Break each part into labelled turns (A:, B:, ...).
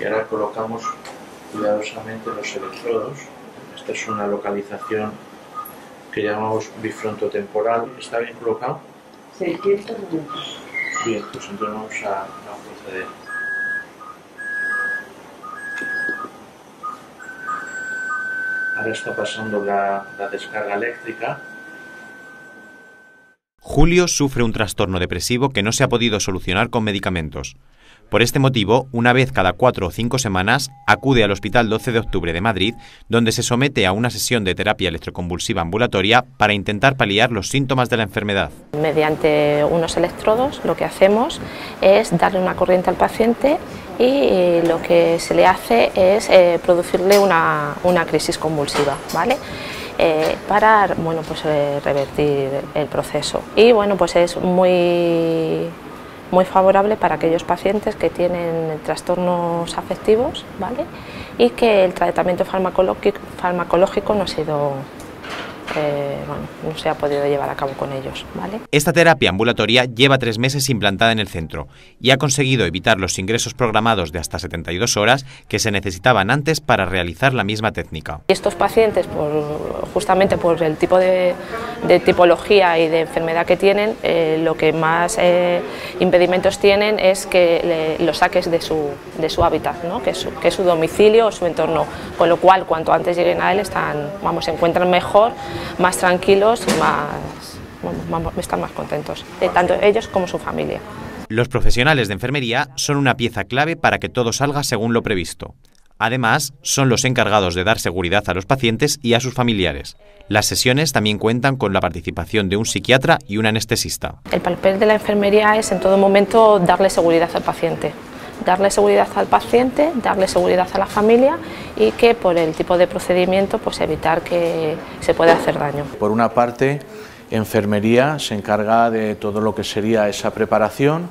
A: Y ahora colocamos cuidadosamente los electrodos. Esta es una localización que llamamos bifrontotemporal. ¿Está bien colocado?
B: 600 minutos.
A: Bien, pues entonces vamos a, a proceder. Ahora está pasando la, la descarga eléctrica.
C: Julio sufre un trastorno depresivo que no se ha podido solucionar con medicamentos. Por este motivo, una vez cada cuatro o cinco semanas, acude al Hospital 12 de Octubre de Madrid, donde se somete a una sesión de terapia electroconvulsiva ambulatoria para intentar paliar los síntomas de la enfermedad.
D: Mediante unos electrodos lo que hacemos es darle una corriente al paciente y lo que se le hace es eh, producirle una, una, crisis convulsiva, ¿vale? Eh, para bueno, pues, eh, revertir el proceso. Y bueno, pues es muy muy favorable para aquellos pacientes que tienen trastornos afectivos ¿vale? y que el tratamiento farmacológico, farmacológico no ha sido eh, bueno, no se ha podido llevar a cabo con ellos. ¿vale?
C: Esta terapia ambulatoria lleva tres meses implantada en el centro y ha conseguido evitar los ingresos programados de hasta 72 horas que se necesitaban antes para realizar la misma técnica.
D: Estos pacientes, por, justamente por el tipo de, de, tipología y de enfermedad que tienen, eh, lo que más eh, impedimentos tienen es que le, los saques de su, de su hábitat, ¿no? que, es su, que es su domicilio o su entorno, con lo cual cuanto antes lleguen a él están, vamos, se encuentran mejor más tranquilos y más, están más contentos, tanto ellos como su familia.
C: Los profesionales de enfermería son una pieza clave para que todo salga según lo previsto. Además, son los encargados de dar seguridad a los pacientes y a sus familiares. Las sesiones también cuentan con la participación de un psiquiatra y un anestesista.
D: El papel de la enfermería es en todo momento darle seguridad al paciente darle seguridad al paciente, darle seguridad a la familia y que por el tipo de procedimiento pues evitar que se pueda hacer daño.
E: Por una parte, enfermería se encarga de todo lo que sería esa preparación,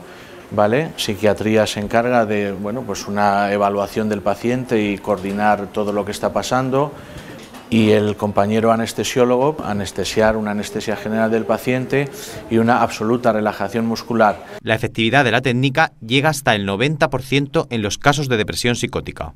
E: ¿vale? Psiquiatría se encarga de bueno, pues una evaluación del paciente y coordinar todo lo que está pasando y el compañero anestesiólogo anestesiar una anestesia general del paciente y una absoluta relajación muscular.
C: La efectividad de la técnica llega hasta el 90% en los casos de depresión psicótica.